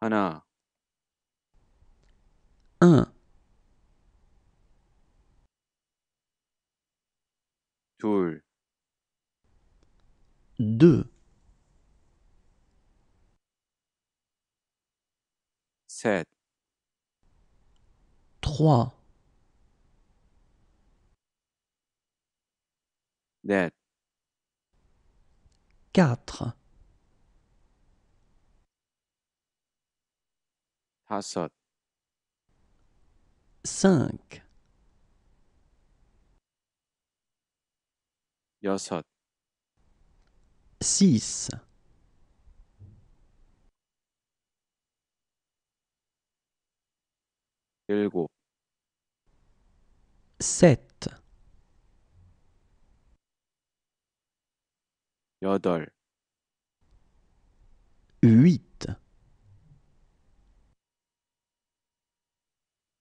하나, un, 둘, deux, 셋, trois, 넷, quatre, 다섯. 5 여섯. 6 일곱. 7 여덟. 8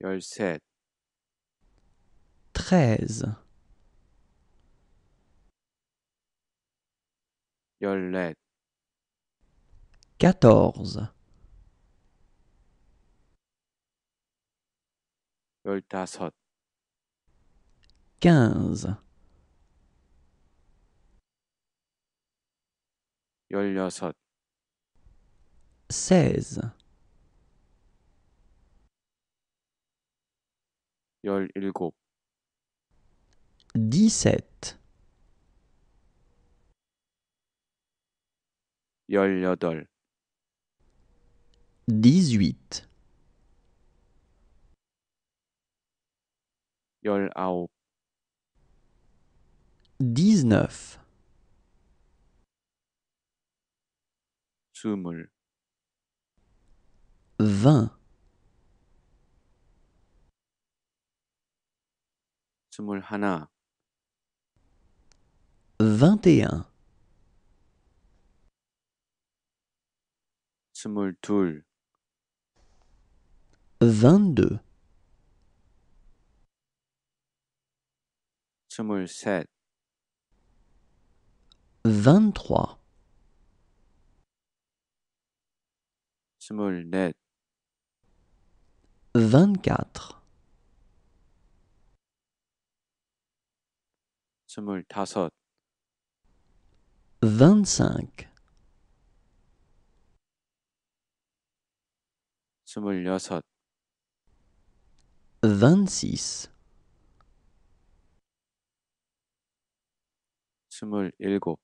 열셋, treize, 열넷, quatorze, 열다섯, quinze, 열여섯, seize, 열일곱, dix-sept, 열여덟, dix-huit, 열아홉, dix-neuf, 스물, vingt, 스물하나, vingt et un, 스물둘, vingt-deux, 스물셋, vingt-trois, 스물넷, vingt-quatre, 스물다섯, vingt-cinq, 스물여섯, vingt-six, 스물일곱,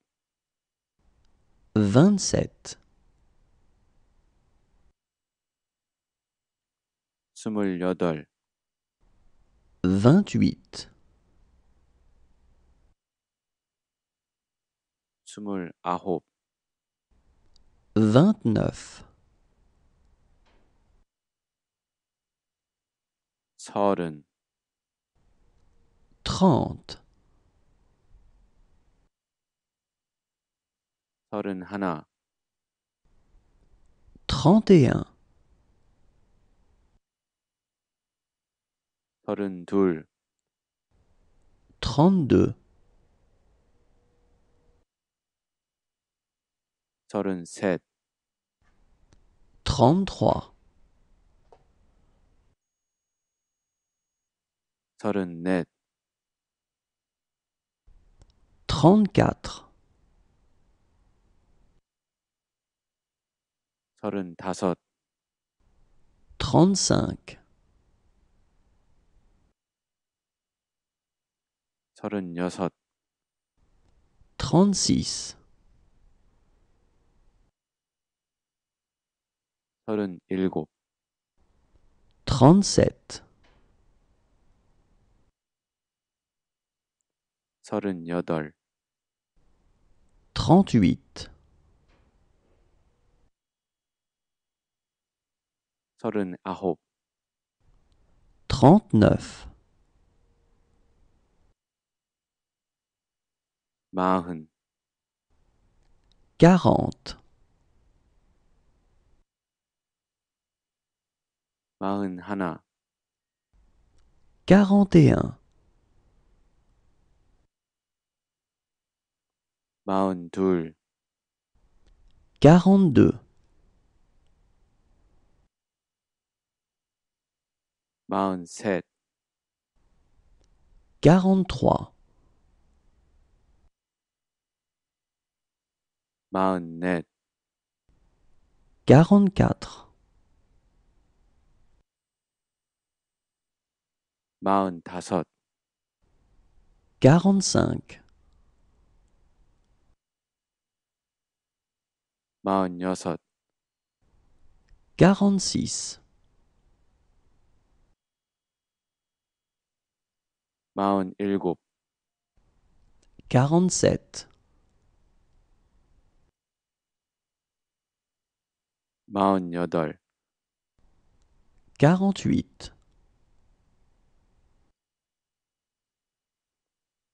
vingt-sept, 스물여덟, vingt-huit, 스물아홉, vingt-neuf, 서른, trente, 서른하나, trente et un, 서른둘, trente-deux, 서른셋, trente-trois, 서른넷, trente-quatre, 서른다섯, trente-cinq, 서른여섯, trente-six, 서른일곱, trente-sept, 서른여덟, trente-huit, 서른 아홉, trente-neuf, 마흔, quarante, 마흔 하나, quarante et un, 마흔 둘, quarante-deux, 마흔 셋, quarante-trois, 마흔 넷, quarante-quatre, quarante-cinq. Maon Yossot quarante-six. Maon Hilgoup quarante-sept. Maon Yodol quarante-huit.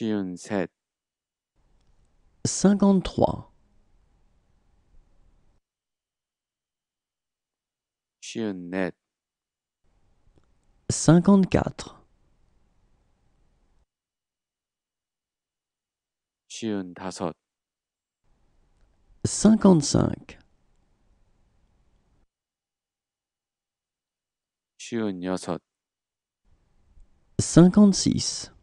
53 54 55 56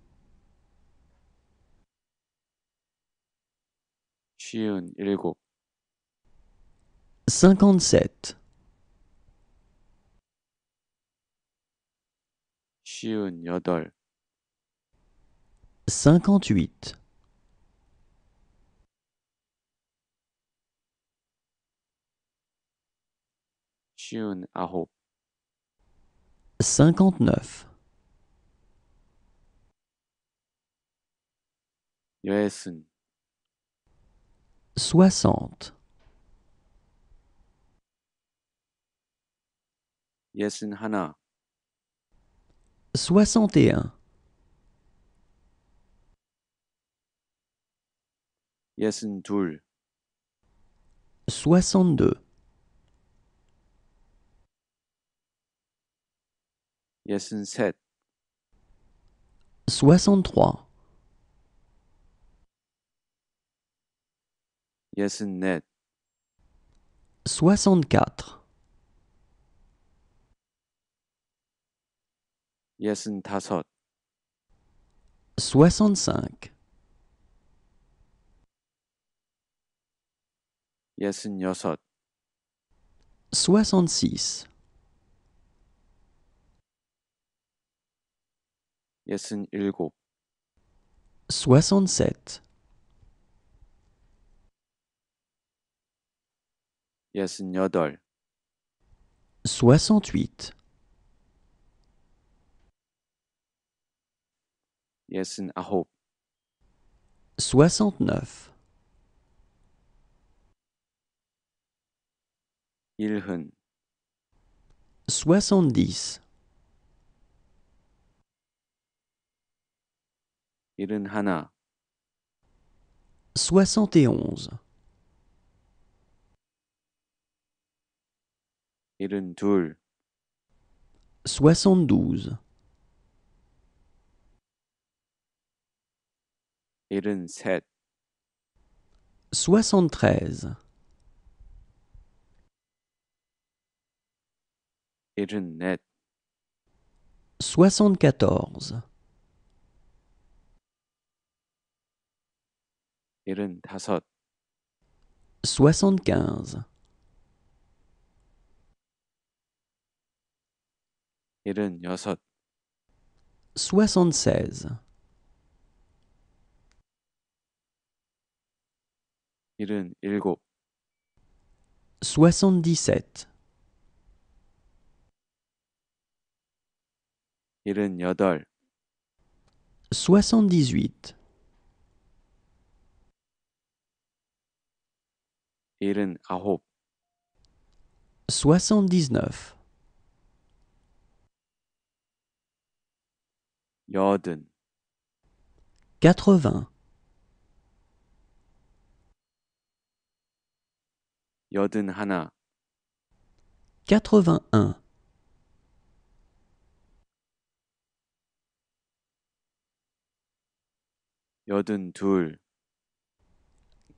쉬운 일곱, cinquante-sept, 쉬운 여덟, cinquante-huit, 쉬운 아홉, cinquante-neuf, 여든, soixante, 예순 soixante. Yasin Hana. Soixante et un. Yasin Toul. Soixante-deux. Yasin Set. Soixante-trois. 예순 넷, soixante-quatre, 예순 다섯, soixante-cinq, 예순 여섯, soixante-six, 예순 일곱, soixante-sept, 예순 여덟, soixante-huit, 예순 아홉, soixante-neuf, 일흔, soixante-dix, 일흔 하나, soixante et onze, soixante-douze. soixante-sept soixante-treize. soixante-quatorze. soixante-quinze. 76 77 78 79 여든, quatre-vingts, 여든하나, quatre-vingt-un, 여든둘,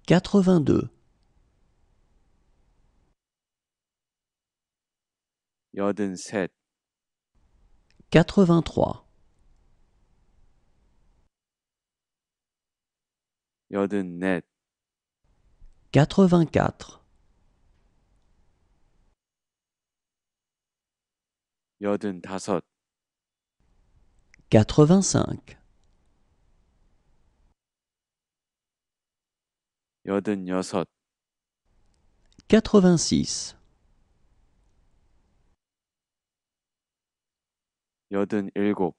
quatre-vingt-deux, 여든셋, quatre-vingt-trois, 여든넷, quatre-vingt-quatre, 여든다섯, quatre-vingt-cinq, 여든여섯, quatre-vingt-six, 여든일곱,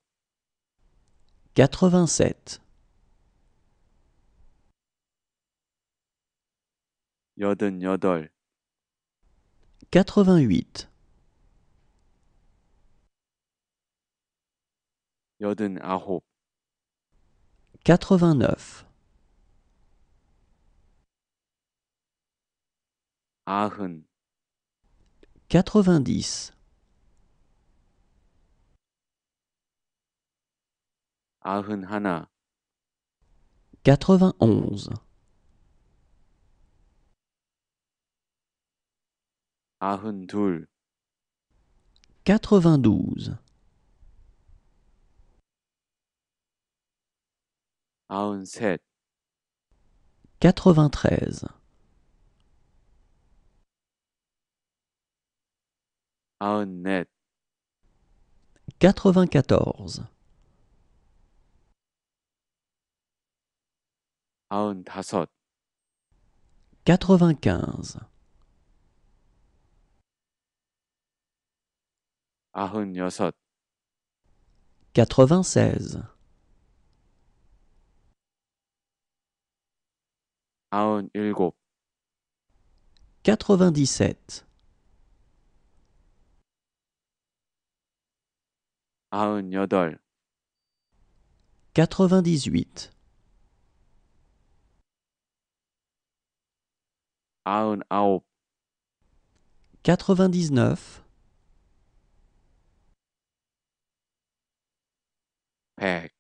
quatre-vingt-sept, 여든여덟, quatre-vingt-huit, 여든아홉, quatre-vingt-neuf, 아흔, quatre-vingt-dix, 아흔하나, quatre-vingt-onze, 아흔둘, quatre-vingt-douze, 아흔셋, quatre-vingt-treize, 아흔넷, quatre-vingt-quatorze, 아흔다섯, quatre-vingt-quinze, 96 97 98 99 backpack.